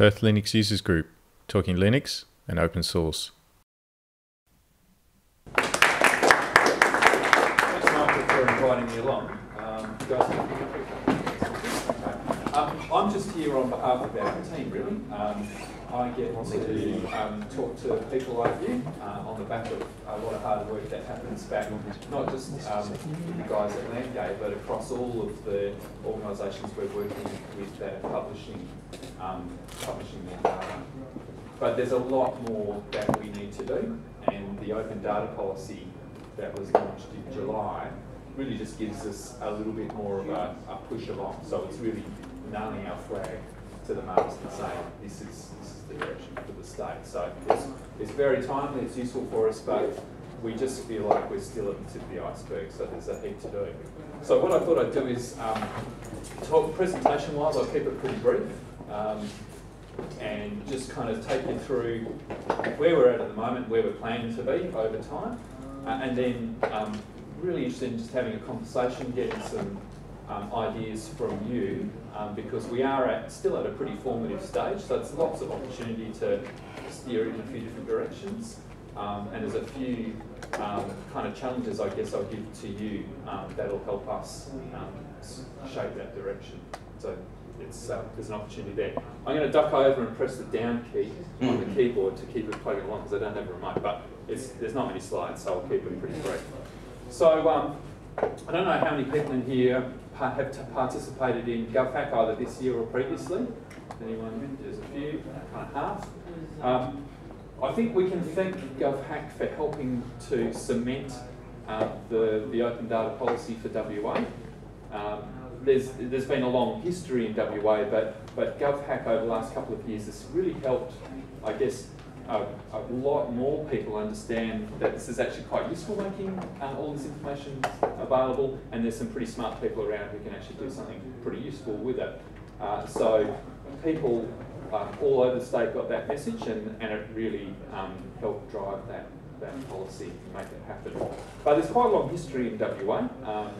Perth Linux Users Group, talking Linux and open source. Thanks, Michael, for inviting me along. Um, um, I'm just here on behalf of our team, really. Um, I get to um, talk to people like you uh, on the back of a lot of hard work that happens back, not just um, guys at Landgate, but across all of the organisations we're working with that are publishing, um, publishing their data. But there's a lot more that we need to do, and the open data policy that was launched in July really just gives us a little bit more of a, a push along. So it's really nailing our flag to the mast and saying this is this is the direction for the state. So it's, it's very timely, it's useful for us, but we just feel like we're still at the tip of the iceberg, so there's a heap to do. So what I thought I'd do is um, talk presentation-wise, I'll keep it pretty brief. Um, and just kind of take you through where we're at at the moment, where we're planning to be over time, uh, and then um, really interested in just having a conversation, getting some um, ideas from you, um, because we are at, still at a pretty formative stage, so it's lots of opportunity to steer in a few different directions. Um, and there's a few um, kind of challenges, I guess, I'll give to you that'll help us shape that direction. So it's, uh, there's an opportunity there. I'm going to duck over and press the down key on the keyboard to keep it plugging along because I don't have a remote, but there's not many slides, so I'll keep it pretty brief. So um, I don't know how many people in here have participated in GovHack either this year or previously. Anyone? There's a few, kind of half. Um, I think we can thank GovHack for helping to cement uh, the, the open data policy for WA. Um, there's, there's been a long history in WA, but, but GovHack over the last couple of years has really helped, I guess, a, a lot more people understand that this is actually quite useful making um, all this information available, and there's some pretty smart people around who can actually do something pretty useful with it. Uh, so people um, all over the state got that message, and, and it really um, helped drive that, that policy and make it happen. But there's quite a long history in WA. Um,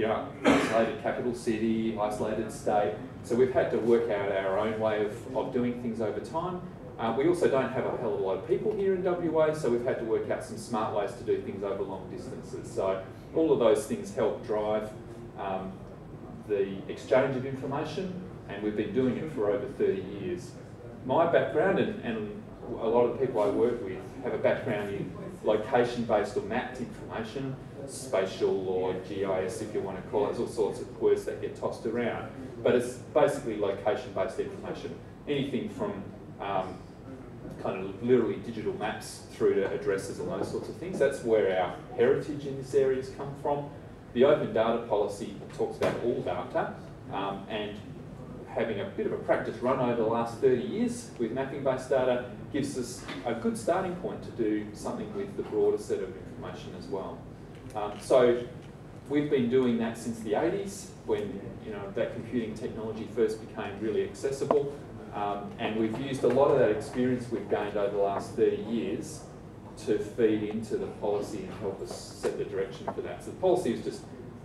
you know, isolated capital city, isolated state. So we've had to work out our own way of, of doing things over time. Uh, we also don't have a hell of a lot of people here in WA, so we've had to work out some smart ways to do things over long distances. So all of those things help drive um, the exchange of information, and we've been doing it for over 30 years. My background, and, and a lot of the people I work with, have a background in location-based or mapped information, spatial or GIS if you want to call it, there's all sorts of words that get tossed around. But it's basically location-based information. Anything from um, kind of literally digital maps through to addresses and those sorts of things. That's where our heritage in this area has come from. The open data policy talks about all data um, and having a bit of a practice run over the last 30 years with mapping-based data gives us a good starting point to do something with the broader set of information as well. Um, so we've been doing that since the 80s when you know that computing technology first became really accessible. Um, and we've used a lot of that experience we've gained over the last 30 years to feed into the policy and help us set the direction for that. So the policy is just,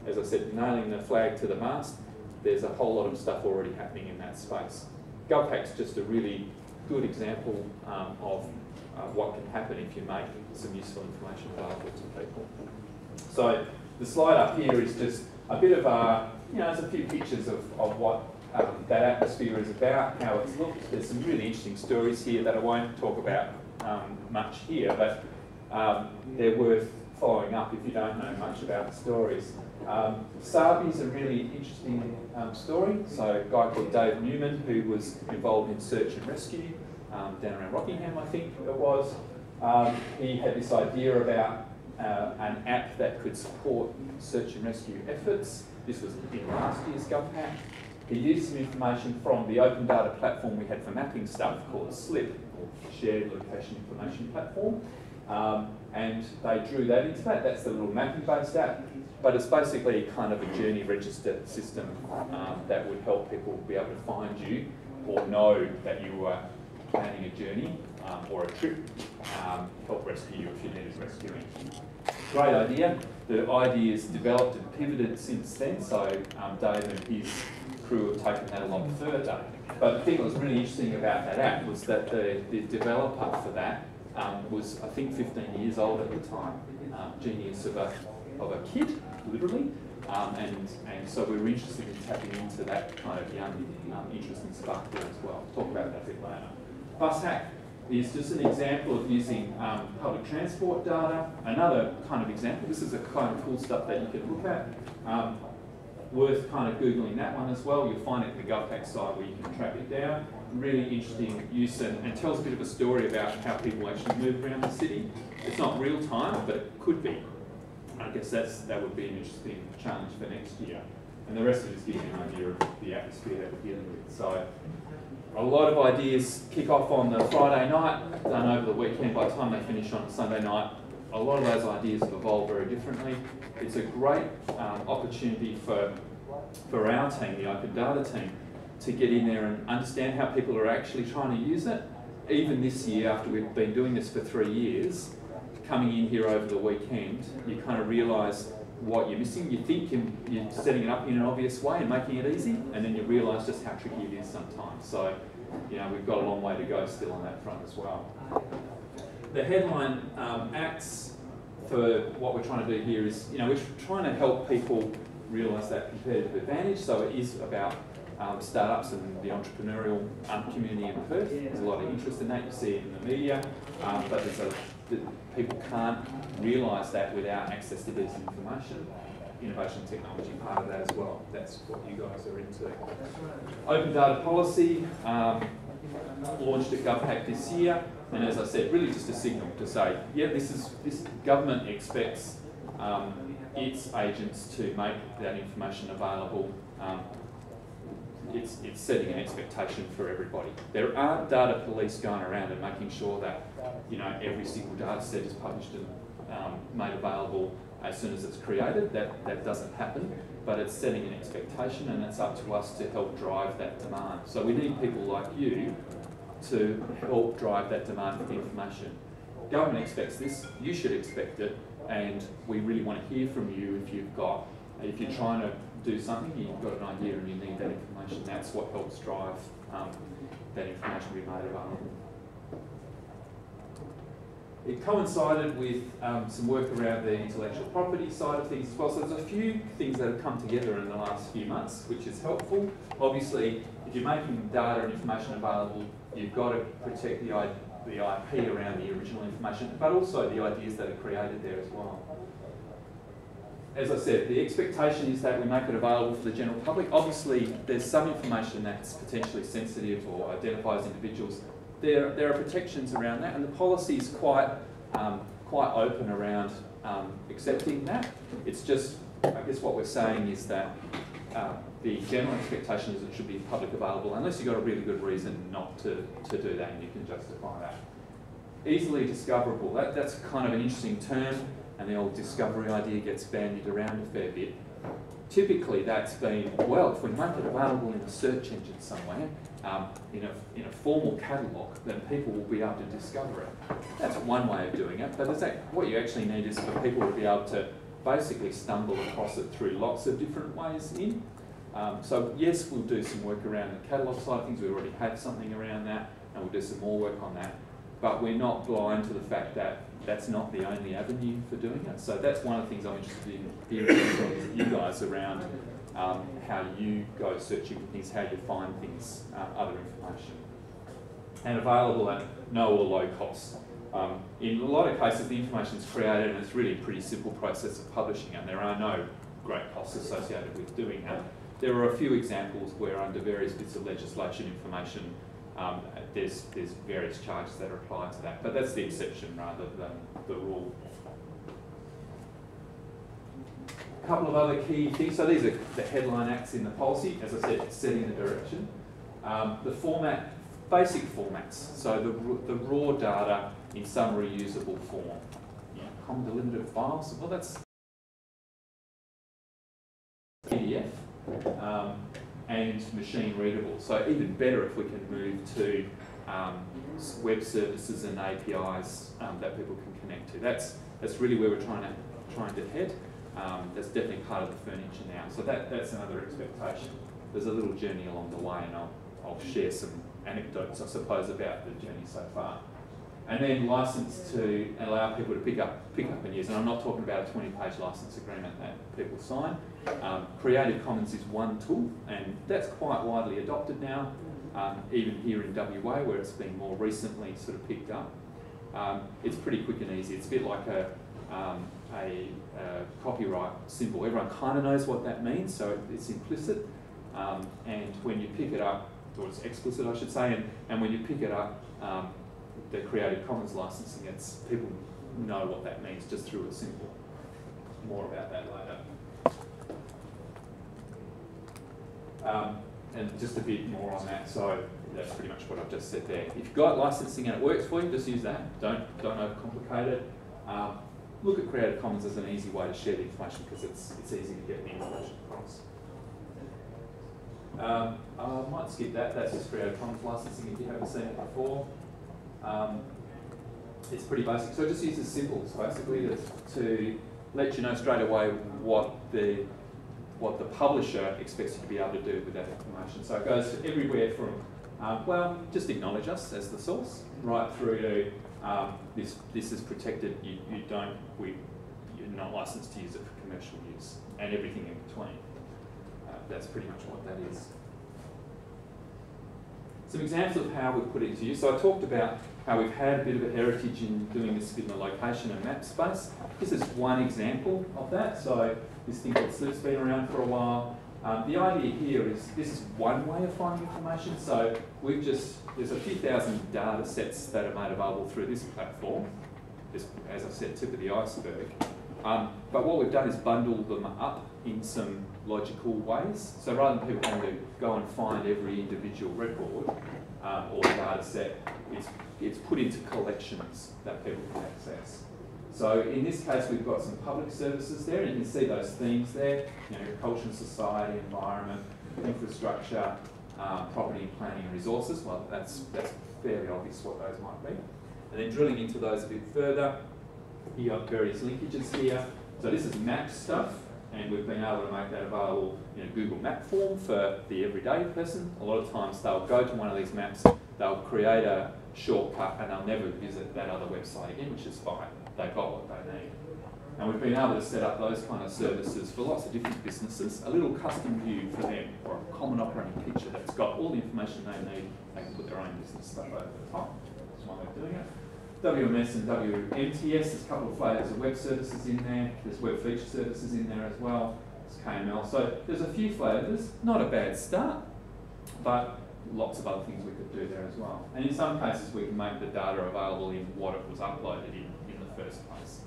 as I said, nailing the flag to the mast. There's a whole lot of stuff already happening in that space. GovHack's just a really good example um, of uh, what can happen if you make some useful information available to people. So the slide up here is just a bit of a, you know, there's a few pictures of, of what um, that atmosphere is about, how it's looked. There's some really interesting stories here that I won't talk about um, much here, but um, they're worth following up if you don't know much about the stories. Um, Sabi is a really interesting um, story. So a guy called Dave Newman, who was involved in search and rescue um, down around Rockingham, I think it was. Um, he had this idea about uh, an app that could support search and rescue efforts. This was in last year's GovHack. He used some information from the open data platform we had for mapping stuff called SLIP, or Shared Location Information Platform. Um, and they drew that into that. That's the little mapping-based app. But it's basically kind of a journey register system um, that would help people be able to find you or know that you were planning a journey um, or a trip, um, help rescue you if you needed rescuing. Great idea. The idea is developed and pivoted since then. So um, Dave and his crew have taken that a lot further. But the thing that was really interesting about that app was that the, the developer for that um, was, I think, 15 years old at the time. Um, genius of a, of a kid, literally. Um, and, and so we were interested in tapping into that kind of young um, interest and spark there as well. Talk about that a bit later. Bus hack is just an example of using um, public transport data. Another kind of example, this is a kind of cool stuff that you can look at. Um, worth kind of Googling that one as well. You'll find it in the GovHack site where you can track it down. Really interesting use and, and tells a bit of a story about how people actually move around the city. It's not real time, but it could be. I guess that's that would be an interesting challenge for next year. And the rest of it is giving you an idea of the atmosphere that we're dealing with. So a lot of ideas kick off on the Friday night, done over the weekend. By the time they finish on Sunday night, a lot of those ideas have evolved very differently. It's a great um, opportunity for, for our team, the Open Data team, to get in there and understand how people are actually trying to use it. Even this year, after we've been doing this for three years, coming in here over the weekend, you kind of realise what you're missing. You think you're setting it up in an obvious way and making it easy, and then you realise just how tricky it is sometimes. So, you know, we've got a long way to go still on that front as well. The headline um, acts for what we're trying to do here is, you know, we're trying to help people realise that competitive advantage. So it is about um, startups and the entrepreneurial um, community in Perth. There's a lot of interest in that. You see it in the media, um, but there's a, the, people can't realise that without access to this information. Innovation technology part of that as well. That's what you guys are into. Open data policy um, launched at GovHack this year, and as I said, really just a signal to say, yeah, this is this government expects um, its agents to make that information available um, it's, it's setting an expectation for everybody. There aren't data police going around and making sure that you know every single data set is published and um, made available as soon as it's created. That, that doesn't happen, but it's setting an expectation and it's up to us to help drive that demand. So we need people like you to help drive that demand for information. Government expects this, you should expect it, and we really want to hear from you if you've got, if you're trying to do something, you've got an idea and you need that information. That's what helps drive um, that information to be made available. It coincided with um, some work around the intellectual property side of things as well. So there's a few things that have come together in the last few months, which is helpful. Obviously, if you're making data and information available, you've got to protect the, the IP around the original information, but also the ideas that are created there as well as I said, the expectation is that we make it available for the general public. Obviously, there's some information that's potentially sensitive or identifies individuals. There, there are protections around that, and the policy is quite, um, quite open around um, accepting that. It's just, I guess what we're saying is that uh, the general expectation is it should be public available, unless you've got a really good reason not to, to do that and you can justify that. Easily discoverable, that, that's kind of an interesting term and the old discovery idea gets bandied around a fair bit. Typically, that's been, well, if we make it available in a search engine somewhere, um, in, a, in a formal catalogue, then people will be able to discover it. That's one way of doing it, but what you actually need is for people to be able to basically stumble across it through lots of different ways in. Um, so yes, we'll do some work around the catalogue side of things. We already have something around that, and we'll do some more work on that. But we're not blind to the fact that that's not the only avenue for doing it. So that's one of the things I'm interested in hearing from you guys around um, how you go searching for things, how you find things, uh, other information. And available at no or low cost. Um, in a lot of cases, the information is created and it's really a pretty simple process of publishing it, and there are no great costs associated with doing that. There are a few examples where under various bits of legislation information um, there's, there's various charges that are applied to that, but that's the exception rather than the rule. A couple of other key things. So these are the headline acts in the policy. As I said, setting the direction. Um, the format, basic formats. So the, the raw data in some reusable form. Yeah, comma delimited files. Well, that's PDF. Um, and machine readable. So even better if we can move to um, web services and APIs um, that people can connect to. That's that's really where we're trying to trying to head. Um, that's definitely part of the furniture now. So that, that's another expectation. there's a little journey along the way, and I'll, I'll share some anecdotes, I suppose, about the journey so far. And then license to allow people to pick up, pick up and use. And I'm not talking about a 20-page license agreement that people sign. Um, Creative Commons is one tool, and that's quite widely adopted now, um, even here in WA, where it's been more recently sort of picked up. Um, it's pretty quick and easy. It's a bit like a, um, a, a, copyright symbol. Everyone kind of knows what that means, so it's implicit. Um, and when you pick it up, or it's explicit, I should say, and, and when you pick it up, um, the Creative Commons licensing, it's people know what that means just through a symbol. More about that later. Um, and just a bit more on that. So that's pretty much what I've just said there. If you've got licensing and it works for you, just use that. Don't don't overcomplicate it. Um, look at Creative Commons as an easy way to share the information because it's it's easy to get the information across. Um, I might skip that. That's just Creative Commons licensing if you haven't seen it before. Um, it's pretty basic. So it just uses symbols basically to, to let you know straight away what the what the publisher expects you to be able to do with that information. So it goes everywhere from, um, well, just acknowledge us as the source, right through to um, this this is protected. You, you don't we you're not licensed to use it for commercial use, and everything in between. Uh, that's pretty much what that is. Some examples of how we put it to use. So I talked about how we've had a bit of a heritage in doing this in the location and map space. This is one example of that. So this thing Slip's been around for a while. Um, the idea here is this is one way of finding information. So we've just, there's a few thousand data sets that are made available through this platform. This, as I said, tip of the iceberg. Um, but what we've done is bundle them up in some logical ways. So rather than people having to go and find every individual record um, or data set, it's, it's put into collections that people can access. So in this case, we've got some public services there, and you can see those themes there, you know, culture and society, environment, infrastructure, um, property planning and resources. Well, that's, that's fairly obvious what those might be. And then drilling into those a bit further, you have various linkages here. So this is map stuff, and we've been able to make that available in a Google Map form for the everyday person. A lot of times they'll go to one of these maps, they'll create a shortcut, and they'll never visit that other website again, which is fine they got what they need. And we've been able to set up those kind of services for lots of different businesses, a little custom view for them, or a common operating picture that's got all the information they need. They can put their own business stuff over the top. That's why they're doing it. WMS and WMTS, there's a couple of flavors of web services in there. There's web feature services in there as well. There's KML. So there's a few flavors. Not a bad start, but lots of other things we could do there as well. And in some cases, we can make the data available in what it was uploaded in first place.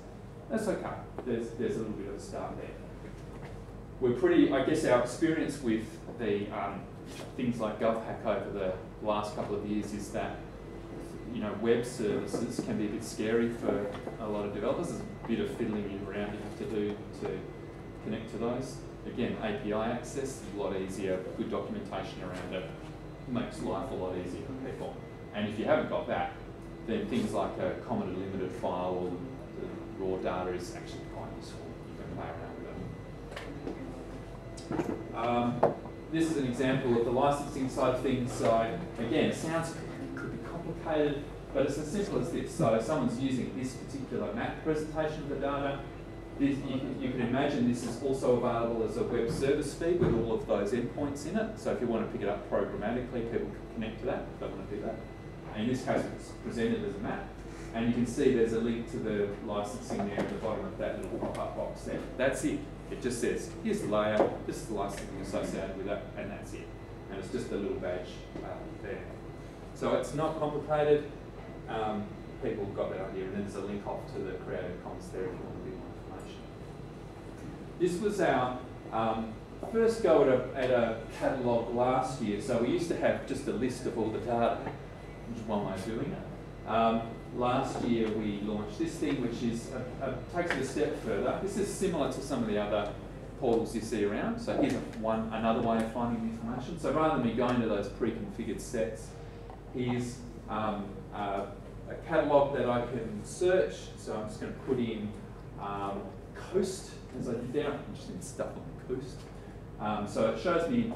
That's okay. There's, there's a little bit of a start there. We're pretty, I guess our experience with the um, things like GovHack over the last couple of years is that you know, web services can be a bit scary for a lot of developers. There's a bit of fiddling around you have to do to connect to those. Again, API access is a lot easier, good documentation around it makes life a lot easier for people. And if you haven't got that, then things like a comma delimited file or the raw data is actually quite useful. You can play around with it. Um, this is an example of the licensing side of things. So again, it sounds could be complicated, but it's as simple as this. So someone's using this particular map presentation of the data, this, you, you, can imagine this is also available as a web service feed with all of those endpoints in it. So if you want to pick it up programmatically, people can connect to that if they want to do that in this case it's presented as a map. And you can see there's a link to the licensing there at the bottom of that little pop-up box there. That's it. It just says, here's the layout, this is the licensing associated with it, and that's it. And it's just a little badge uh, there. So it's not complicated. Um, people got that idea, and then there's a link off to the Creative Commons there if you want a bit more information. This was our um, first go at a, at a catalogue last year. So we used to have just a list of all the data one way of doing it. Um, last year we launched this thing, which is a, a, takes it a step further. This is similar to some of the other portals you see around. So here's one another way of finding information. So rather than me going to those pre-configured sets, here's um, a catalogue that I can search. So I'm just going to put in um, coast as I did there. I'm interested in stuff on the coast. Um, so it shows me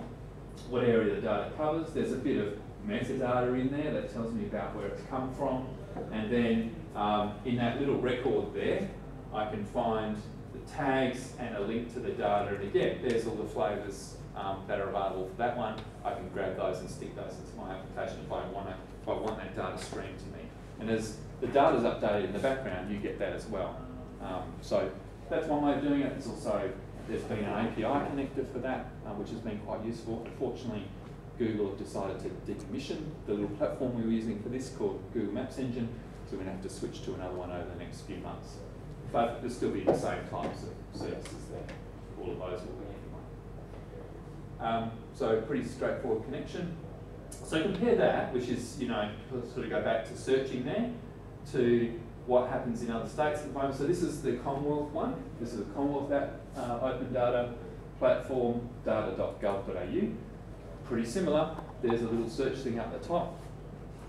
what area the data covers. There's a bit of metadata in there that tells me about where it's come from. And then um, in that little record there, I can find the tags and a link to the data. And again, there's all the flavors um, that are available for that one. I can grab those and stick those into my application if I want to, if I want that data streamed to me. And as the data is updated in the background, you get that as well. Um, so that's one way of doing it. There's also there's been an API connector for that, uh, which has been quite useful. Unfortunately, Google have decided to decommission the little platform we were using for this called Google Maps Engine, so we're going to have to switch to another one over the next few months. But there'll still be the same types of services there. All of those will be anyway. Um, so pretty straightforward connection. So compare that, which is, you know, sort of go back to searching there, to what happens in other states at the moment. So this is the Commonwealth one. This is the Commonwealth that, uh, Open Data Platform, data.gov.au. Pretty similar. There's a little search thing up the top.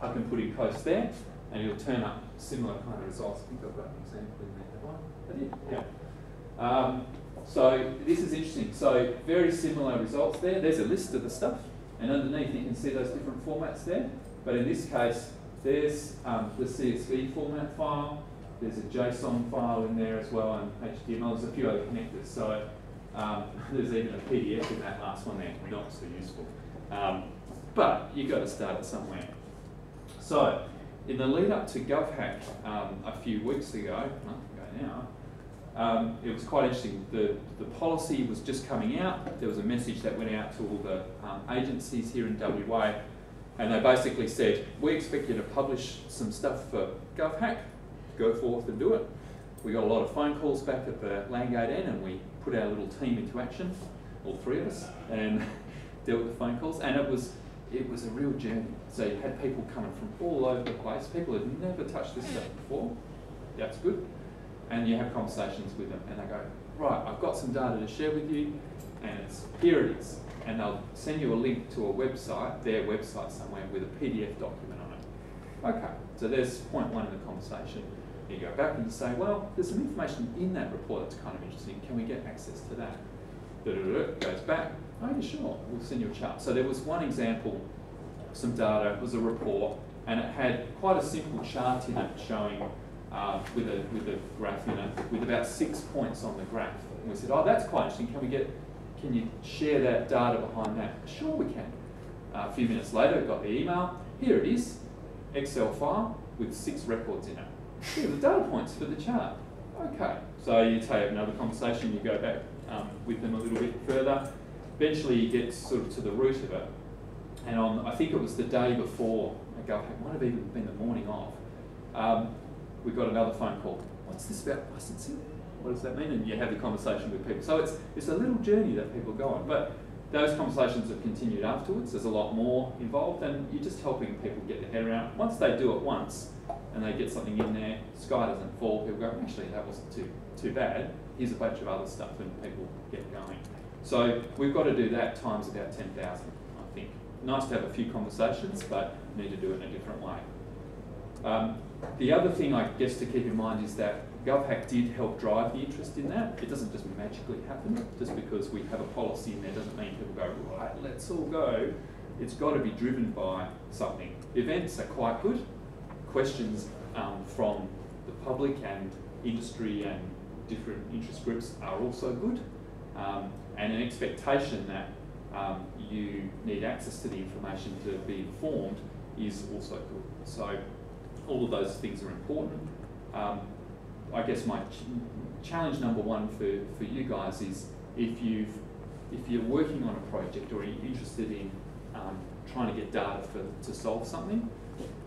I can put in coast there, and it'll turn up similar kind of results. I think I've got an example in there. Have Yeah. Um, so this is interesting. So very similar results there. There's a list of the stuff, and underneath you can see those different formats there. But in this case, there's um, the CSV format file. There's a JSON file in there as well, and HTML. There's a few other connectors. So um, there's even a PDF in that last one there. Not so useful. Um, but you've got to start it somewhere. So in the lead up to GovHack um, a few weeks ago, month ago now, um, it was quite interesting. The, the policy was just coming out. There was a message that went out to all the um, agencies here in WA, and they basically said, we expect you to publish some stuff for GovHack. Go forth and do it. We got a lot of phone calls back at the Landgate end, and we put our little team into action, all three of us, and dealt with the phone calls. And it was it was a real journey. So you had people coming from all over the place. People had never touched this stuff before. That's good and you have conversations with them and they go, right, I've got some data to share with you and it's here it is. And they'll send you a link to a website, their website somewhere with a PDF document on it. Okay, so there's point one in the conversation. You go back and you say, well, there's some information in that report that's kind of interesting. Can we get access to that? Da-da-da, goes back. Oh, yeah, sure. We'll send you a chart. So there was one example, some data, it was a report, and it had quite a simple chart in it showing uh, with, a, with a graph in it, with about six points on the graph. And we said, oh, that's quite interesting. Can we get, can you share that data behind that? Sure, we can. Uh, a few minutes later, got the email. Here it is, Excel file with six records in it. Here are the data points for the chart. Okay, so you take another conversation, you go back um, with them a little bit further. Eventually, you get sort of to the root of it. And on, I think it was the day before, I go, it might have even been the morning of. Um, we got another phone call. What's this about licensing? What does that mean? And you have the conversation with people. So it's, it's a little journey that people go on. But those conversations have continued afterwards. There's a lot more involved, and you're just helping people get their head around. Once they do it once, and they get something in there, sky doesn't fall. People go, actually, that wasn't too too bad. Here's a bunch of other stuff, and people get going. So we've got to do that times about ten thousand. I think nice to have a few conversations, but need to do it in a different way. Um, the other thing I guess to keep in mind is that GovHack did help drive the interest in that. It doesn't just magically happen. Just because we have a policy in there doesn't mean people go, right, let's all go. It's got to be driven by something. Events are quite good. Questions um, from the public and industry and different interest groups are also good. Um, and an expectation that um, you need access to the information to be informed is also good. So all of those things are important. Um, I guess my ch challenge number one for, for you guys is if you've if you're working on a project or you're interested in um, trying to get data for, to solve something,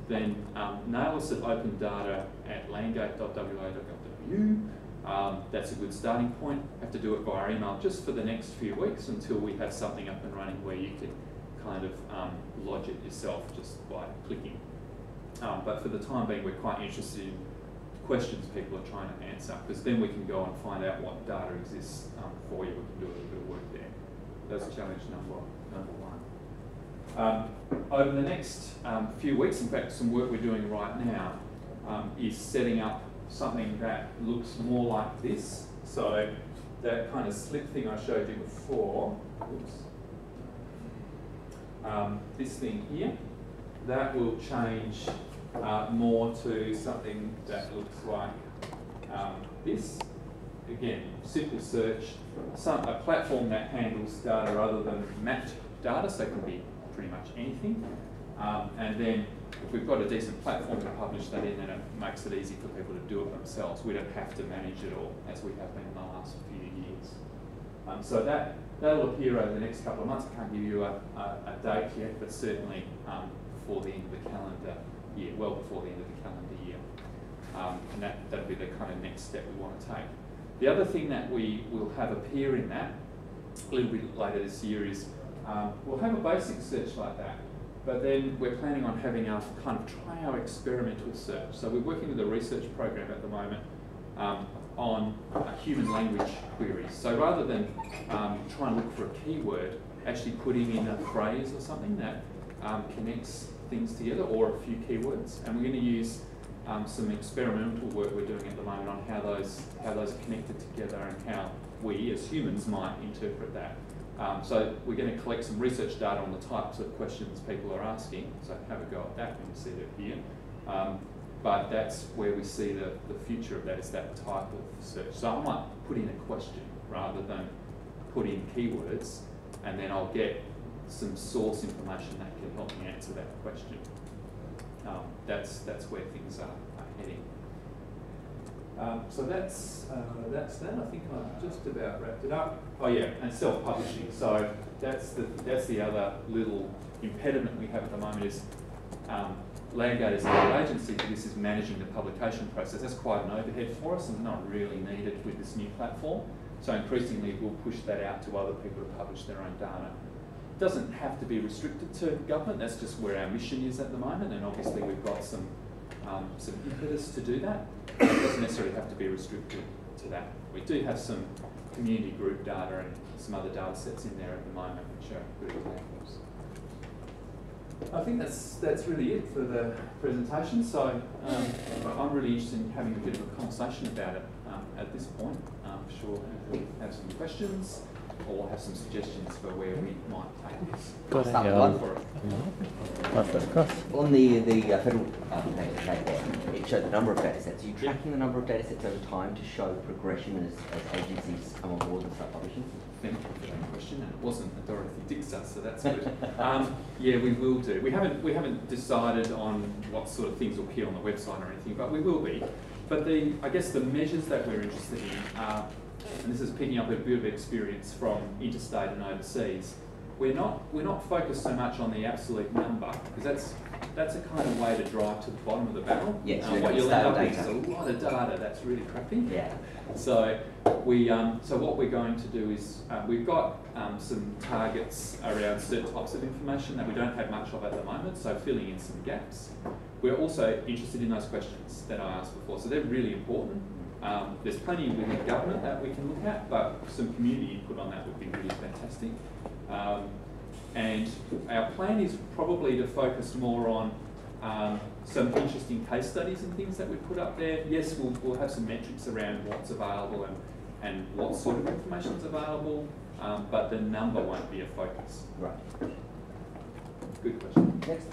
then um, nail us at open data at landgate.wa.gov.au. Um, that's a good starting point. Have to do it via email just for the next few weeks until we have something up and running where you can kind of um, lodge it yourself just by clicking um, but for the time being, we're quite interested in questions people are trying to answer, because then we can go and find out what data exists um, for you. We can do a little bit of work there. That's challenge number, number one. Um, over the next um, few weeks, in fact, some work we're doing right now um, is setting up something that looks more like this. So that kind of slip thing I showed you before, oops, um, this thing here, that will change uh, more to something that looks like um, this. Again, simple search, some, a platform that handles data other than mapped data, so it can be pretty much anything. Um, and then if we've got a decent platform to publish that in, then it makes it easy for people to do it themselves. We don't have to manage it all as we have been in the last few years. Um, so that, that'll appear over the next couple of months. I can't give you a, a, a date yet, but certainly um, before the end of the calendar year, well before the end of the calendar year. Um, and that, that'll be the kind of next step we want to take. The other thing that we will have appear in that a little bit later this year is um, we'll have a basic search like that, but then we're planning on having our kind of try our experimental search. So we're working with a research program at the moment um, on uh, human language queries. So rather than um, try and look for a keyword, actually putting in a phrase or something that um, connects things together or a few keywords. And we're going to use um, some experimental work we're doing at the moment on how those how those are connected together and how we as humans might interpret that. Um, so we're going to collect some research data on the types of questions people are asking. So have a go at that when you see it here. Um, but that's where we see the, the future of that is that type of search. So I might put in a question rather than put in keywords, and then I'll get some source information that can help me answer that question. Um, that's that's where things are, are heading. Um, so that's uh, that's that. I think I've just about wrapped it up. Oh yeah, and self-publishing. So that's the that's the other little impediment we have at the moment is um, Landgate as the agency for this is managing the publication process. That's quite an overhead for us and not really needed with this new platform. So increasingly we'll push that out to other people to publish their own data. It doesn't have to be restricted to government, that's just where our mission is at the moment and obviously we've got some, um, some impetus to do that. It doesn't necessarily have to be restricted to that. We do have some community group data and some other data sets in there at the moment which are good examples. I think that's that's really it for the presentation. So um, I'm really interested in having a bit of a conversation about it um, at this point. I'm sure we'll have some questions or have some suggestions for where we might take this. Go ahead. Start Yeah, one. For it. Pass that across. On the, the uh, federal uh, data it showed the number of data sets. Are you tracking the number of data sets over time to show progression as, as agencies come on board and start publishing? Thank you for that question, and it wasn't a Dorothy Dixer, so that's good. um, yeah, we will do. We haven't we haven't decided on what sort of things will appear on the website or anything, but we will be. But the I guess the measures that we're interested in are, and this is picking up a bit of experience from interstate and overseas. We're not we're not focused so much on the absolute number because that's that's a kind of way to drive to the bottom of the barrel. Yes, Um, you're what you'll end up with is a lot of data that's really crappy. Yeah. So we, um, so what we're going to do is uh, we've got um, some targets around certain types of information that we don't have much of at the moment. So filling in some gaps. We're also interested in those questions that I asked before. So they're really important. Um, there's plenty within government that we can look at, but some community input on that would be really fantastic. Um, and our plan is probably to focus more on um, some interesting case studies and things that we put up there. Yes, we'll, we'll have some metrics around what's available and, and what sort of information is available, um, but the number won't be a focus. Right. Good question. Next.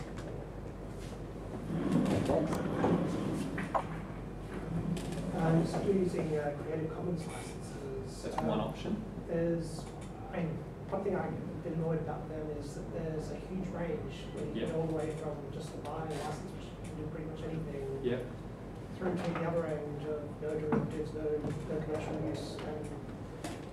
Um, so you're using uh, Creative Commons licenses. That's um, one option. There's, I mean, one thing I've been annoyed about them is that there's a huge range. Where you Yeah. get all the way from just a BY license, which can do pretty much anything, Yeah. through to the other end of no derivatives, no, no commercial use, and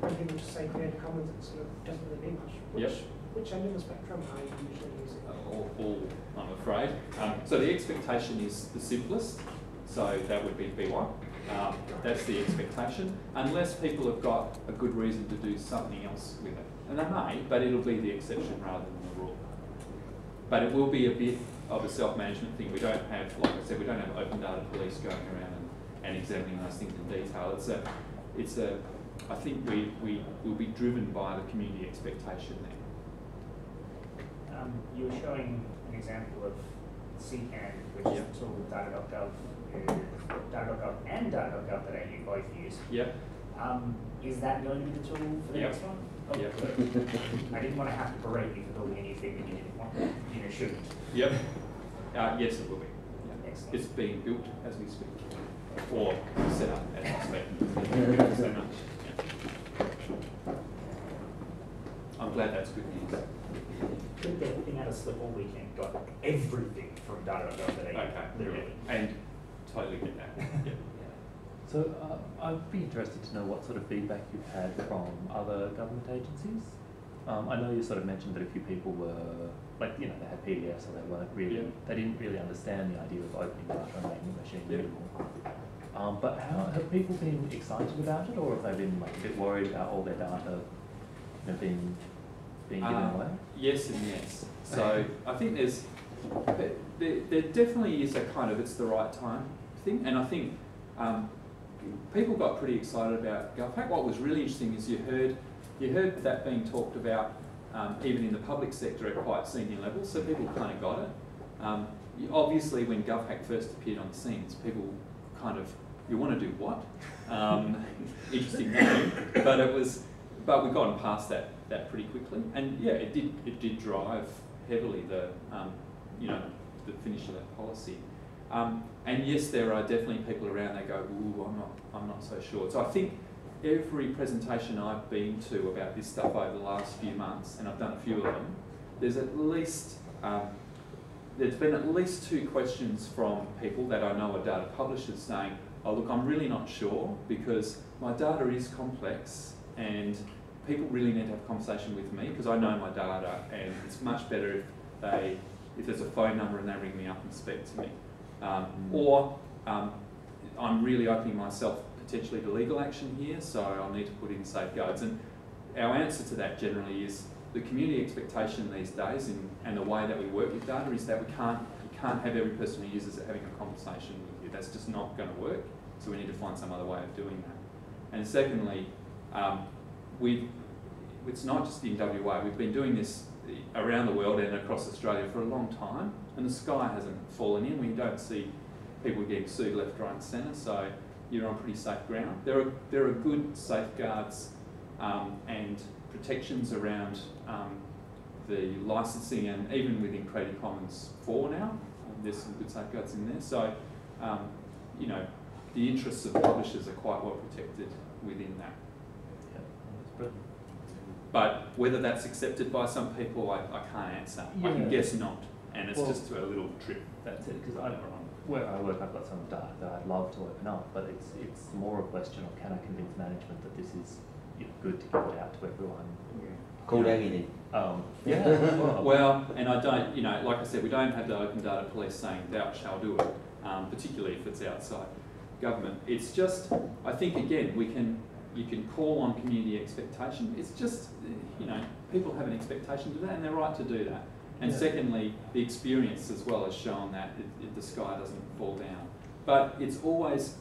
when people just say Creative Commons, it sort of doesn't really mean much. Which, Yep. which end of the spectrum are you usually using? all, all, I'm afraid. Um, so the expectation is the simplest, so that would be B1. Um, that's the expectation, unless people have got a good reason to do something else with it. And they may, but it'll be the exception rather than the rule. But it will be a bit of a self-management thing. We don't have, like I said, we don't have open data police going around and, and examining those things in detail. It's a, it's a, I think we, we will be driven by the community expectation there. Um, you were showing an example of CKAN, which is a tool that data.gov, data.gov and data.gov.au both use. Yep. Um, is that going to be the tool for the Yep. next one? Oh, Yeah. good. I didn't want to have to berate you for building anything that you didn't want, you know, shouldn't. Yep. Uh, yes, it will be. Excellent. It's being built as we speak, or set up as we speak. Thank you So much. Yeah. I'm glad that's good news. Couldn't get anything out of slip all weekend, got everything from data.gov.au, Okay, literally. and totally get that. Yeah. So uh, I'd be interested to know what sort of feedback you've had from other government agencies. Um, I know you sort of mentioned that a few people were, like, you know, they had PDFs or they weren't really, Yeah. they didn't really understand the idea of opening data and making the machine Yeah. readable. Um, but how, have people been excited about it or have they been like a bit worried about all their data, you know, being, being given Uh, away? Yes and yes. So I think there's, there, there there definitely is a kind of it's the right time thing, and I think um, people got pretty excited about GovHack. What was really interesting is you heard, you heard that being talked about um, even in the public sector at quite senior levels, so people kind of got it. Um, obviously, when GovHack first appeared on the scenes, people kind of, you want to do what? Um, interesting name, but it was, but we've gone past that that pretty quickly, and yeah, it did it did drive heavily the um, you know the finish of that policy. Um, and yes, there are definitely people around that go, ooh, I'm not I'm not so sure. So I think every presentation I've been to about this stuff over the last few months, and I've done a few of them, there's at least um, there's been at least two questions from people that I know are data publishers saying, oh look, I'm really not sure because my data is complex and people really need to have a conversation with me because I know my data and it's much better if they, if there's a phone number and they ring me up and speak to me. Um, or um, I'm really opening myself potentially to legal action here, so I'll need to put in safeguards. And our answer to that generally is the community expectation these days in, and the way that we work with data is that we can't, you can't have every person who uses it having a conversation with you. That's just not going to work. So we need to find some other way of doing that. And secondly, um, we it's not just in WA. We've been doing this around the world and across Australia for a long time, and the sky hasn't fallen in. We don't see people getting sued left, right, and centre. So you're on pretty safe ground. There are there are good safeguards um, and protections around um, the licensing, and even within Creative Commons 4 now, um, there's some good safeguards in there. So um, you know, the interests of publishers are quite well protected within that. Yeah. But whether that's accepted by some people, I, I can't answer. I can guess not, and it's Well- just a little trip. That's it, because I, where I work, I've got some data that I'd love to open up, but it's, it's more a question of can I convince management that this is, you know, good to give it out to everyone? Cool down you Um, yeah, well, Well, and I don't, you know, like I said, we don't have the open data police saying thou shall do it, um, particularly if it's outside government. It's just, I think again, we can, you can call on community expectation. It's just, you know, people have an expectation to that, and they're right to do that. And secondly, the experience as well has shown that it, it, the sky doesn't fall down. But it's always,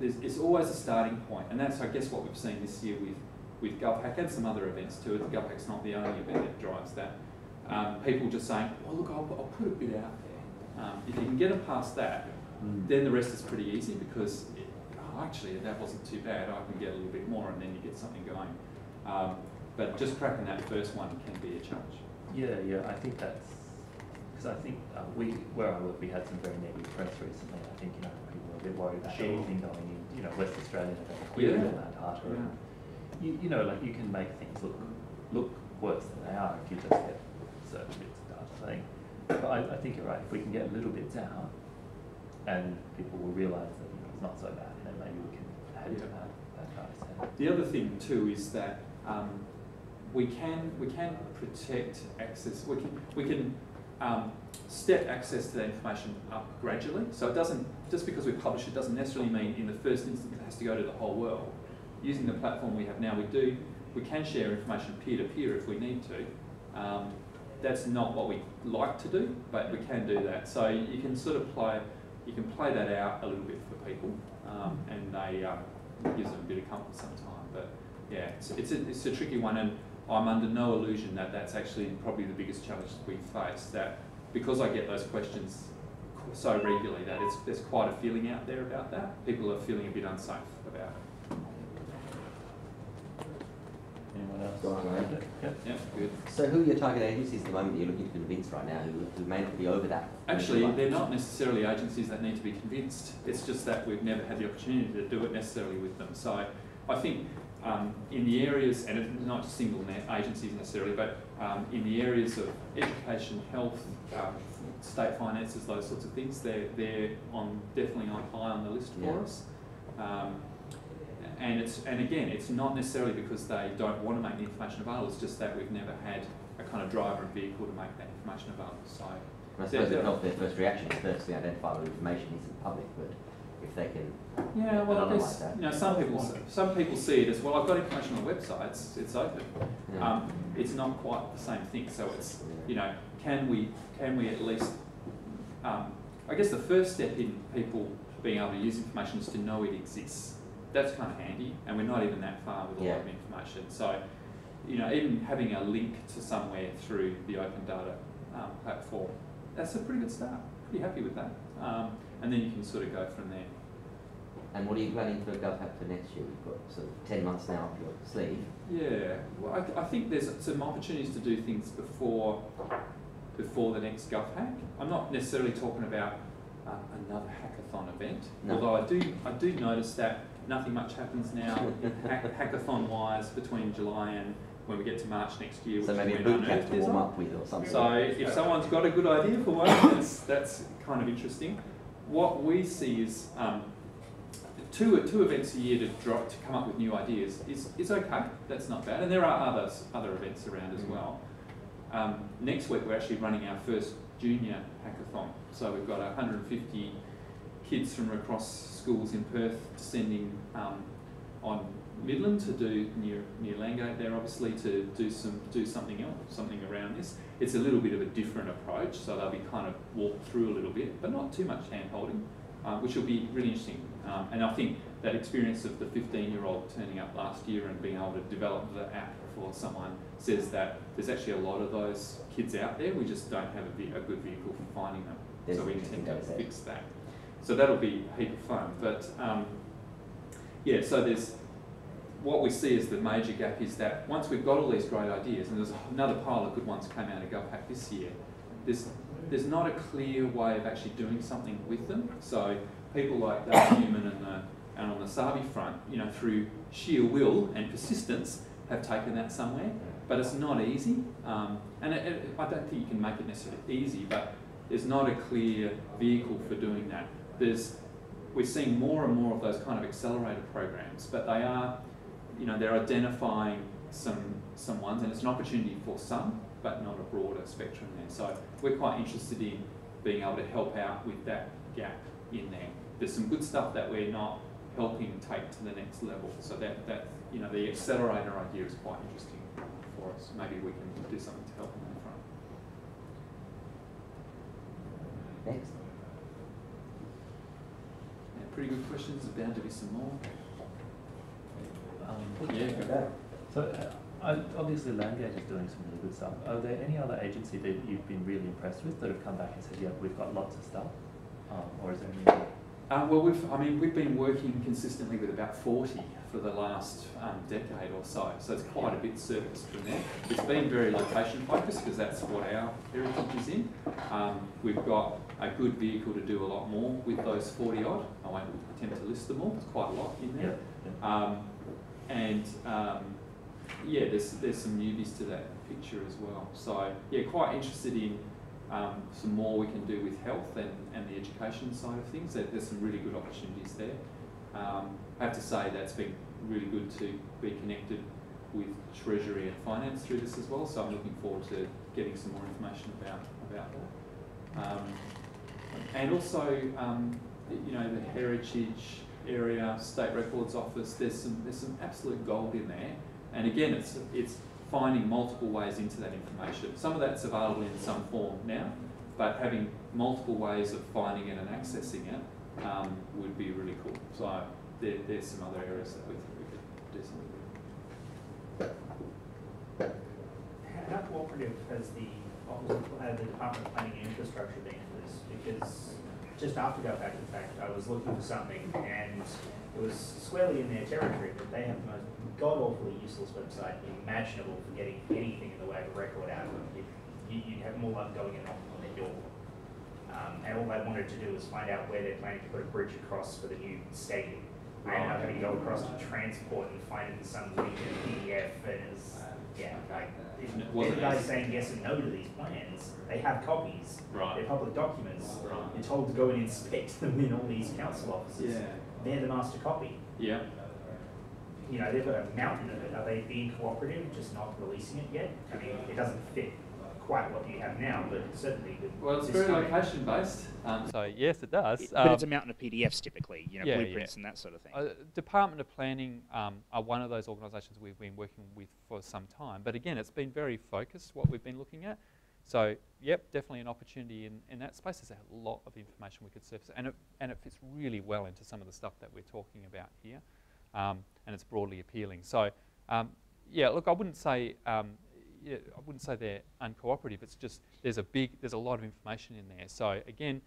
there's, it's always a starting point, and that's, I guess, what we've seen this year with, with GovHack and some other events too. GovHack's not the only event that drives that. Um, people just saying, well, look, I'll, I'll put a bit out there. Um, if you can get them past that, Mm. then the rest is pretty easy because it, oh, actually that wasn't too bad. I can get a little bit more, and then you get something going. Um, but just cracking that first one can be a challenge. Yeah, yeah, I think that's, because I think uh, we, where I work, we had some very negative press recently. I think, you know, people were a bit worried about Sure. anything going in, you know, West Australia, clearly Yeah. all that data. Yeah. and You, you know, like you can make things look, look worse than they are if you just get certain bits of data thing. But I, I think you're right, if we can get a little bits out and people will realise that, you know, it's not so bad, then maybe we can add to Yeah. that, that data set. The other thing too is that um, we can we can protect access. We can we can um, step access to that information up gradually. So it doesn't just because we publish it doesn't necessarily mean in the first instance it has to go to the whole world. Using the platform we have now, we do we can share information peer to peer if we need to. Um, that's not what we like to do, but we can do that. So you can sort of play you can play that out a little bit for people, um, and they um, gives them a bit of comfort sometimes. But yeah, it's, it's, a, it's a tricky one, and I'm under no illusion that that's actually probably the biggest challenge that we face. That because I get those questions so regularly, that it's, there's quite a feeling out there about that. People are feeling a bit unsafe about it. Anyone else? Go on, Ryan. Yep. Yeah, good. So who are your target agencies at the moment that you're looking to convince right now who, who may not be over that? Actually, line? they're not necessarily agencies that need to be convinced. It's just that we've never had the opportunity to do it necessarily with them. So I think um, in the areas, and it's not single net agencies necessarily, but um, in the areas of education, health, um, state finances, those sorts of things, they're, they're on, definitely on high on the list for Yeah. us. Um, and it's and again, it's not necessarily because they don't want to make the information available. It's just that we've never had a kind of driver and vehicle to make that information available. So And I suppose they're- their first reaction is firstly identify what information isn't public, but if they can, Yeah, well, I guess, like that. you know, some people, some people see it as, well, I've got information on the website, it's, it's open. know, Um, it's not quite the same thing, so it's, you know, can we, can we at least, um, I guess the first step in people being able to use information is to know it exists. That's kind of handy, and we're not even that far with a lot of information. So, you know, even having a link to somewhere through the open data um, platform, that's a pretty good start. Pretty happy with that. Um, and then you can sort of go from there. and what are you planning for GovHack for next year? We've got sort of ten months now up your sleeve. Yeah, well, I, I think there's some opportunities to do things before before the next GovHack. I'm not necessarily talking about uh, another hackathon event, No. although I do I do notice that nothing much happens now hack, hackathon wise between July and when we get to March next year. So maybe a boot camp to warm up with or something. So if someone's got a good idea for one, that's, that's kind of interesting. What we see is um, two, two events a year to drop to come up with new ideas is, is okay. That's not bad, and there are others other events around as Mm. well. Um, next week we're actually running our first junior hackathon. So we've got 150 kids from across schools in Perth descending um, on Midland to do near near Landgate there, obviously to do some do something else, something around this. It's a little bit of a different approach, so they'll be kind of walked through a little bit, but not too much hand holding, um, which will be really interesting. Um, and I think that experience of the 15 year old turning up last year and being able to develop the app for someone says that there's actually a lot of those kids out there. We just don't have a, ve- a good vehicle for finding them, There's so we intend to fix that. So that'll be a heap of fun. But um, yeah, so there's what we see as the major gap is that once we've got all these great ideas, and there's another pile of good ones came out of GovHack this year, there's, there's not a clear way of actually doing something with them. So people like Dave Newman and, the, and on the Sabi front, you know, through sheer will and persistence, have taken that somewhere. But it's not easy, um, and it, it, I don't think you can make it necessarily easy, but there's not a clear vehicle for doing that. There's, we're seeing more and more of those kind of accelerator programs, but they are, you know, they're identifying some some ones, and it's an opportunity for some, but not a broader spectrum there. So we're quite interested in being able to help out with that gap in there. There's some good stuff that we're not helping take to the next level. So that that you know, the accelerator idea is quite interesting for us. Maybe we can do something to help on that front. Next. Yeah, pretty good questions. There's bound to be some more. Um, Yeah, go. So, uh, obviously Landgate is doing some really good stuff. Are there any other agency that you've been really impressed with that have come back and said, yeah, we've got lots of stuff? Um, or is there any? Uh, well, we've, I mean, we've been working consistently with about 40 for the last um, decade or so, so it's quite a bit serviced from there. It's been very location focused because that's what our heritage is in. Um, we've got a good vehicle to do a lot more with those 40 odd. I won't attempt to list them all, there's quite a lot in there. Um, and um, yeah, there's there's some newbies to that picture as well. So yeah, quite interested in um, some more we can do with health and, and the education side of things. There, there's some really good opportunities there. Um, I have to say that's been really good to be connected with Treasury and Finance through this as well. So I'm looking forward to getting some more information about about that. Um, and also, um, you know, the heritage area, state records office. There's some there's some absolute gold in there. And again, it's it's finding multiple ways into that information. Some of that's available in some form now, but having multiple ways of finding it and accessing it um, would be really cool. So there, there's some other areas that we think we could do something with. How cooperative has the, uh, the Department of Planning and Infrastructure been for this? Because just after GovHack, in fact, I was looking for something and it was squarely in their territory, but they have the most god-awfully useless website imaginable for getting anything in the way of a record out of them. You, you- you'd have more luck going in knocking on their door. Um, and all they wanted to do was find out where they're planning to put a bridge across for the new stadium. I ended up having to go across to transport and find it in some weird PDF and it was, yeah, like, if the guys saying yes and no to these plans, they have copies. Right. They're public documents. Right. You're told to go and inspect them in all these council offices. Yeah. They're the master copy. Yeah. You know, they've got a mountain of it. Are they being cooperative, just not releasing it yet? I mean, it doesn't fit quite what you have now, but certainly with Well, it's very location based. Um, So yes, it does. It- But it's a Um, mountain of PDFs typically, you know, yeah, blueprints yeah. and that sort of thing. Uh, Department of Planning um, are one of those organisations we've been working with for some time. But again, it's been very focused what we've been looking at. So yep, definitely an opportunity in, in that space. There's a lot of information we could surface, and it, and it fits really well into some of the stuff that we're talking about here, um, and it's broadly appealing. So um, yeah, look, I wouldn't say um, yeah, I wouldn't say they're uncooperative. It's just there's a big there's a lot of information in there. So again,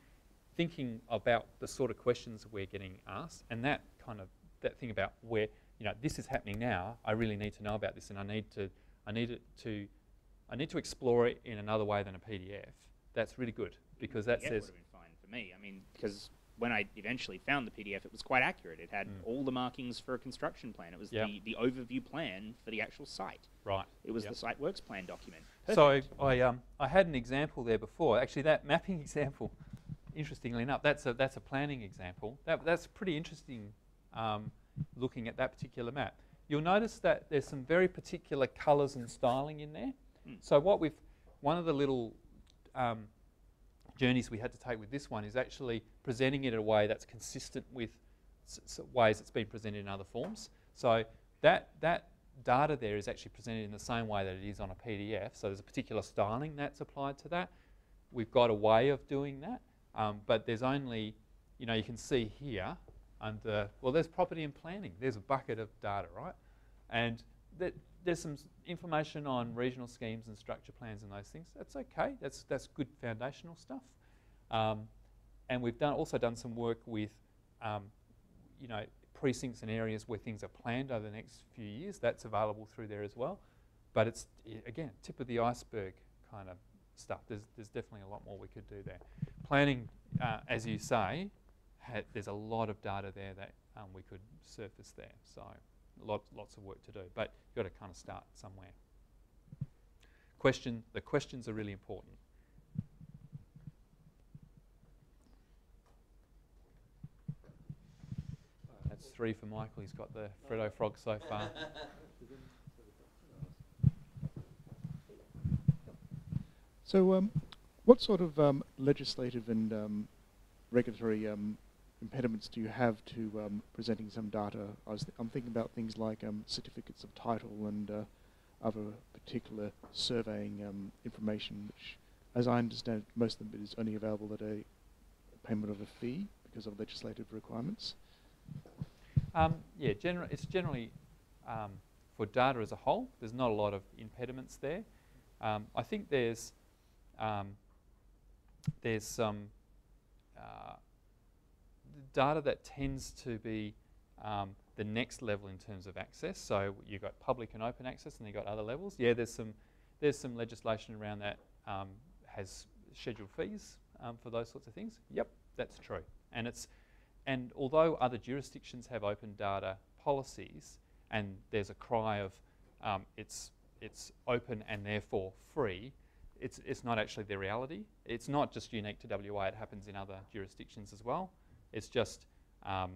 thinking about the sort of questions we're getting asked and that kind of that thing about where you know this is happening now i really need to know about this and i need to i need it to i need to explore it in another way than a pdf that's really good because that PDF says would have been fine for me. I mean, because when I eventually found the PDF, it was quite accurate. It had Mm. all the markings for a construction plan. It was Yep. the, the overview plan for the actual site. right It was Yep. the site works plan document. So I, um, I had an example there before. Actually, that mapping example, interestingly enough, that's a, that's a planning example. That, that's pretty interesting um, looking at that particular map. You'll notice that there's some very particular colours and styling in there. Hmm. So what we've, one of the little um, journeys we had to take with this one is actually presenting it in a way that's consistent with ways it's been presented in other forms. So that, that data there is actually presented in the same way that it is on a PDF. So there's a particular styling that's applied to that. We've got a way of doing that, um, but there's only, you know, you can see here under, well, there's property and planning. There's a bucket of data, right? And that, there's some information on regional schemes and structure plans and those things. That's okay. That's, that's good foundational stuff. Um, and we've done, also done some work with, um, you know, precincts and areas where things are planned over the next few years. That's available through there as well. But it's, again, tip of the iceberg kind of stuff. There's, there's definitely a lot more we could do there. Planning, uh, as you say, there's a lot of data there that um, we could surface there. So lots, lots of work to do. But you've got to kind of start somewhere. Question, the questions are really important. That's three for Michael. He's got the Freddo Frog so far. So, um, what sort of um, legislative and um, regulatory um, impediments do you have to um, presenting some data? I was th- I'm thinking about things like um, certificates of title and uh, other particular surveying um, information, which, as I understand, it, most of it is only available at a payment of a fee because of legislative requirements. Um, yeah, gener- it's generally um, for data as a whole. There's not a lot of impediments there. Um, I think there's there's some uh, data that tends to be um, the next level in terms of access. So you've got public and open access, and you've got other levels. Yeah, there's some there's some legislation around that um, has scheduled fees um, for those sorts of things. Yep, that's true, and it's and although other jurisdictions have open data policies, and there's a cry of um, it's it's open and therefore free, it's it's not actually the reality. It's not just unique to WA. It happens in other jurisdictions as well. It's just um,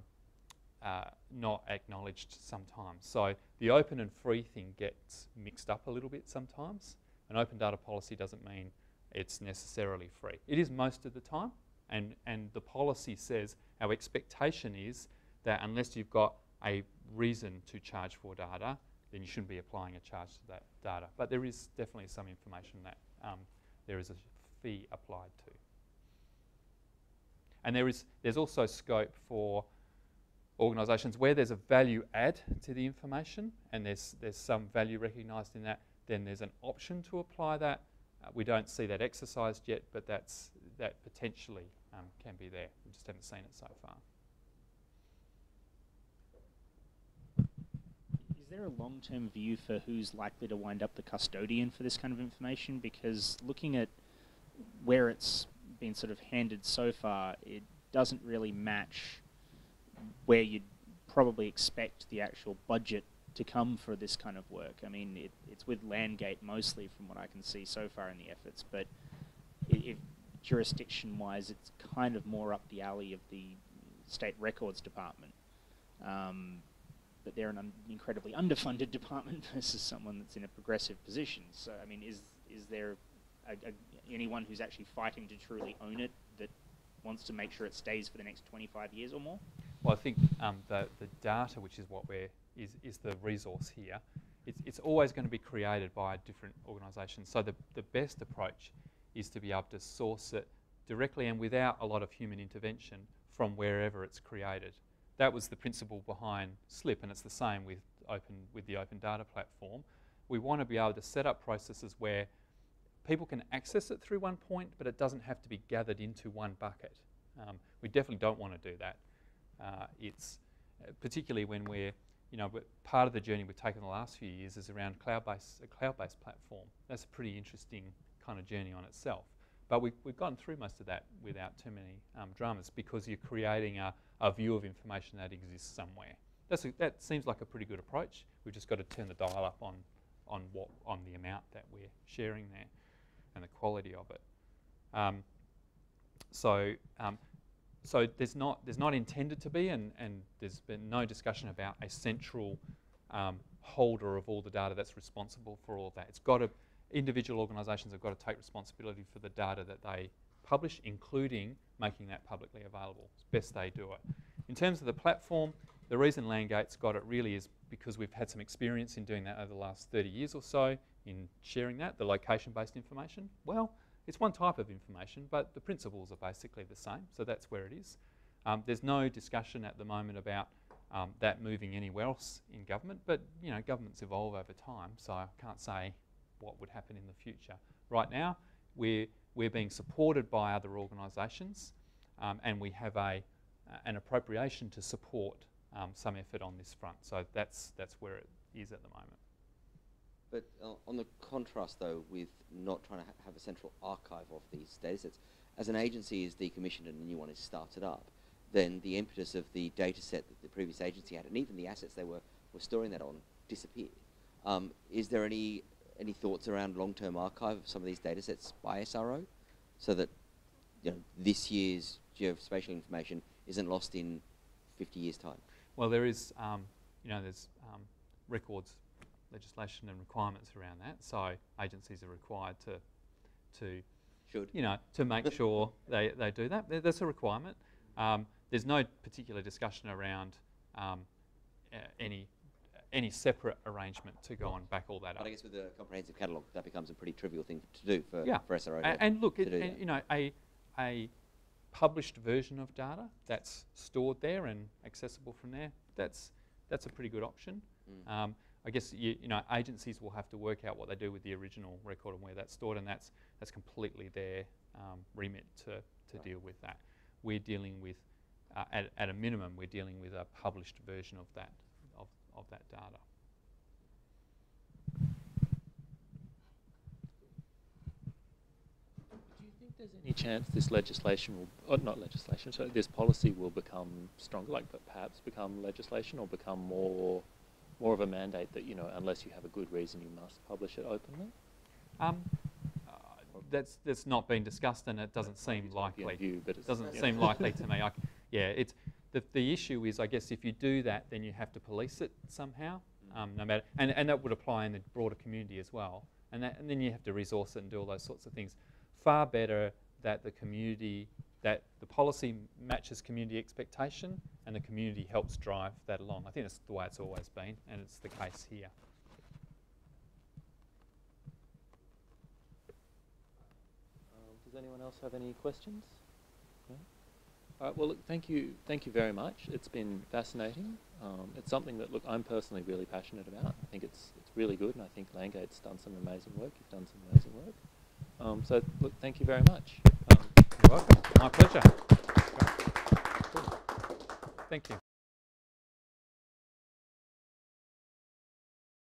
uh, not acknowledged sometimes. So the open and free thing gets mixed up a little bit sometimes. An open data policy doesn't mean it's necessarily free. It is most of the time, and, and the policy says our expectation is that unless you've got a reason to charge for data, then you shouldn't be applying a charge to that data. But there is definitely some information that um, there is a fee applied to. And there is, there's also scope for organisations where there's a value add to the information and there's, there's some value recognised in that, then there's an option to apply that. Uh, we don't see that exercised yet, but that's, that potentially um, can be there. We just haven't seen it so far. Is there a long-term view for who's likely to wind up the custodian for this kind of information? Because looking at where it's been sort of handed so far, it doesn't really match where you'd probably expect the actual budget to come for this kind of work. I mean, it, it's with Landgate mostly, from what I can see so far in the efforts, but jurisdiction-wise, it's kind of more up the alley of the state records department. Um, but they're an un incredibly underfunded department versus someone that's in a progressive position. So, I mean, is is there a, a, anyone who's actually fighting to truly own it that wants to make sure it stays for the next 25 years or more? Well, I think um, the, the data, which is what we're, is, is the resource here, it's, it's always going to be created by different organisations. So the, the best approach is to be able to source it directly and without a lot of human intervention from wherever it's created. That was the principle behind SLIP, and it's the same with, open, with the open data platform. We want to be able to set up processes where people can access it through one point, but it doesn't have to be gathered into one bucket. Um, we definitely don't want to do that. Uh, it's uh, particularly when we're, you know, part of the journey we've taken the last few years is around cloud-based, a cloud-based platform. That's a pretty interesting kind of journey on itself. But we've, we've gone through most of that without too many um, dramas because you're creating a, a view of information that exists somewhere. That's a, that seems like a pretty good approach. We've just got to turn the dial up on, on, what, on the amount that we're sharing there and the quality of it. Um, so, um, so there's not, there's not intended to be, and, and there's been no discussion about a central um, holder of all the data that's responsible for all of that. It's got to, individual organisations have got to take responsibility for the data that they publish, including making that publicly available as best they do it. In terms of the platform, the reason Landgate's got it really is because we've had some experience in doing that over the last 30 years or so in sharing that, the location-based information. Well, it's one type of information, but the principles are basically the same, so that's where it is. Um, there's no discussion at the moment about um, that moving anywhere else in government, but you know, governments evolve over time, so I can't say what would happen in the future. Right now, we're, we're being supported by other organisations um, and we have a, uh, an appropriation to support um, some effort on this front. So that's, that's where it is at the moment. But uh, on the contrast, though, with not trying to ha have a central archive of these datasets, as an agency is decommissioned and a new one is started up, then the impetus of the data set that the previous agency had, and even the assets they were, were storing that on, disappeared. Um, is there any any thoughts around long-term archive of some of these data sets by SRO so that you know, this year's geospatial information isn't lost in 50 years' time? Well, there is, um, you know, there's um, records legislation and requirements around that. So agencies are required to, to should you know, to make sure they, they do that. That's a requirement. Um, there's no particular discussion around um, uh, any any separate arrangement to go and back all that but up. I guess with the comprehensive catalogue, that becomes a pretty trivial thing to do for, yeah. for SRO. And, and look, it, and, you know, a, a published version of data that's stored there and accessible from there, that's, that's a pretty good option. Mm. Um, I guess you, you, know agencies will have to work out what they do with the original record and where that's stored, and that's that's completely their um, remit to to right. deal with that. We're dealing with, uh, at, at a minimum, we're dealing with a published version of that of, of that data. Do you think there's any chance this legislation will, or not legislation, so this policy will become stronger, like but perhaps become legislation or become more, more of a mandate that, you know, unless you have a good reason, you must publish it openly? Um, uh, that's that's not been discussed, and it doesn't seem likely. View, but it doesn't seem likely to me. I, yeah, it's the, the issue is, I guess, if you do that, then you have to police it somehow, mm. um, no matter, and, and that would apply in the broader community as well. And, that, and then you have to resource it and do all those sorts of things. Far better that the community, that the policy matches community expectation and the community helps drive that along. I think that's the way it's always been, and it's the case here. Um, does anyone else have any questions? All right, well, look, thank you, thank you very much. It's been fascinating. Um, it's something that, look, I'm personally really passionate about. I think it's it's really good, and I think Landgate's done some amazing work. You've done some amazing work. Um, so, look, thank you very much. Um, welcome. My pleasure. Thank you.